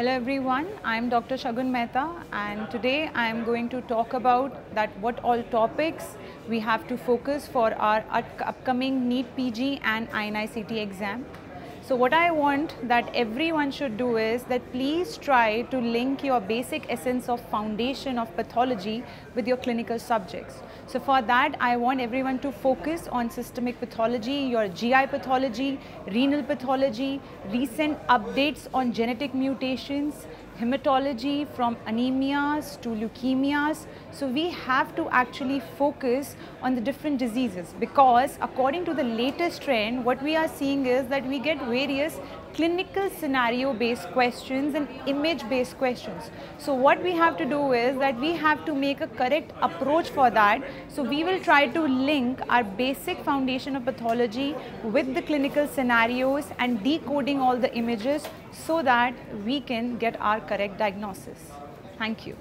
Hello everyone, I am Dr. Shagun Mehta and today I am going to talk about that what all topics we have to focus for our upcoming NEET PG and INI-CET exam. So what I want that everyone should do is that please try to link your basic essence of foundation of pathology with your clinical subjects. So for that I want everyone to focus on systemic pathology, your GI pathology, renal pathology, recent updates on genetic mutations, hematology from anemias to leukemias. So we have to actually focus on the different diseases because according to the latest trend, what we are seeing is that we get various clinical scenario based questions and image based questions. So what we have to do is that we have to make a correct approach for that. So we will try to link our basic foundation of pathology with the clinical scenarios and decoding all the images so that we can get our correct diagnosis. Thank you.